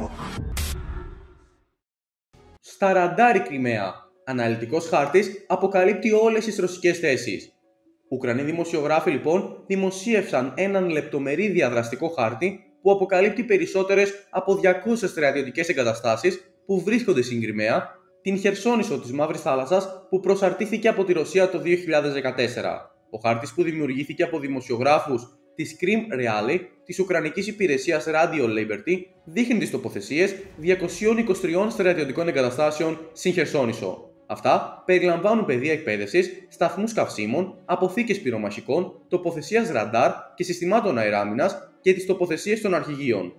κόσμο. Στα ραντάρι Κρυμαία, Αναλυτικός χάρτης αποκαλύπτει όλες τις ρωσικές θέσεις. Ουκρανοί δημοσιογράφοι λοιπόν δημοσίευσαν έναν λεπτομερή διαδραστικό χάρτη που αποκαλύπτει περισσότερες από 200 στρατιωτικές εγκαταστάσεις που βρίσκονται στην Κρυμαία, την χερσόνησο της Μαύρης Θάλασσας που προσαρτήθηκε από τη Ρωσία το 2014. Ο χάρτης που δημιουργήθηκε από δημοσιογράφους τη Krim Reali της Ουκρανικής Υπηρεσίας Radio Liberty δείχνει τις τοποθεσίες 223 στρατιωτικών εγκαταστάσεων στην Χερσόνησο. Αυτά περιλαμβάνουν πεδία εκπαίδευσης, σταθμούς καυσίμων, αποθήκες πυρομαχικών, τοποθεσίας ραντάρ και συστημάτων αεράμινας και τις τοποθεσίες των αρχηγείων.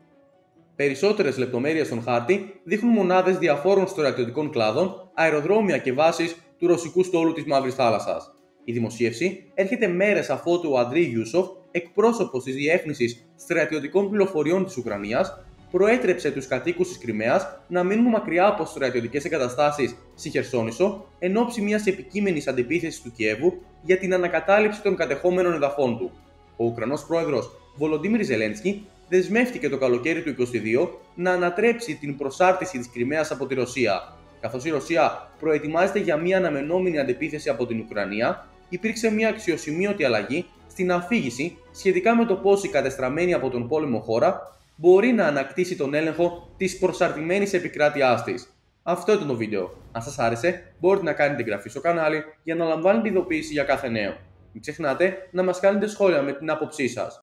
Περισσότερες λεπτομέρειες στον χάρτη δείχνουν μονάδες διαφόρων στρατιωτικών κλάδων, αεροδρόμια και βάσεις του ρωσικού στόλου της Μαύρης Θάλασσας. Η δημοσίευση έρχεται μέρες αφότου ο Αντρί Γιούσοφ, εκπρόσωπος της Διεύθυνσης Στρατιωτικών Πληροφοριών της Ουκρανίας, προέτρεψε τους κατοίκους της Κρυμαίας να μείνουν μακριά από στρατιωτικές εγκαταστάσεις στη Χερσόνησο εν ώψη μιας επικείμενης αντιπίθεσης του Κιέβου για την ανακατάληψη των κατεχόμενων εδαφών του. Ο Ουκρανός πρόεδρος Βολοντίμιρ Ζελένσκι δεσμεύτηκε το καλοκαίρι του 2022 να ανατρέψει την προσάρτηση της Κρυμαίας από τη Ρωσία. Καθώς η Ρωσία προετοιμάζεται για μια αναμενόμενη αντεπίθεση από την Ουκρανία, υπήρξε μια αξιοσημείωτη αλλαγή στην αφήγηση σχετικά με το πώς η κατεστραμμένη από τον πόλεμο χώρα μπορεί να ανακτήσει τον έλεγχο της προσαρτημένης επικράτειάς της. Αυτό ήταν το βίντεο. Αν σας άρεσε, μπορείτε να κάνετε εγγραφή στο κανάλι για να λαμβάνετε ειδοποίηση για κάθε νέο. Μην ξεχνάτε να μας κάνετε σχόλια με την άποψή σας.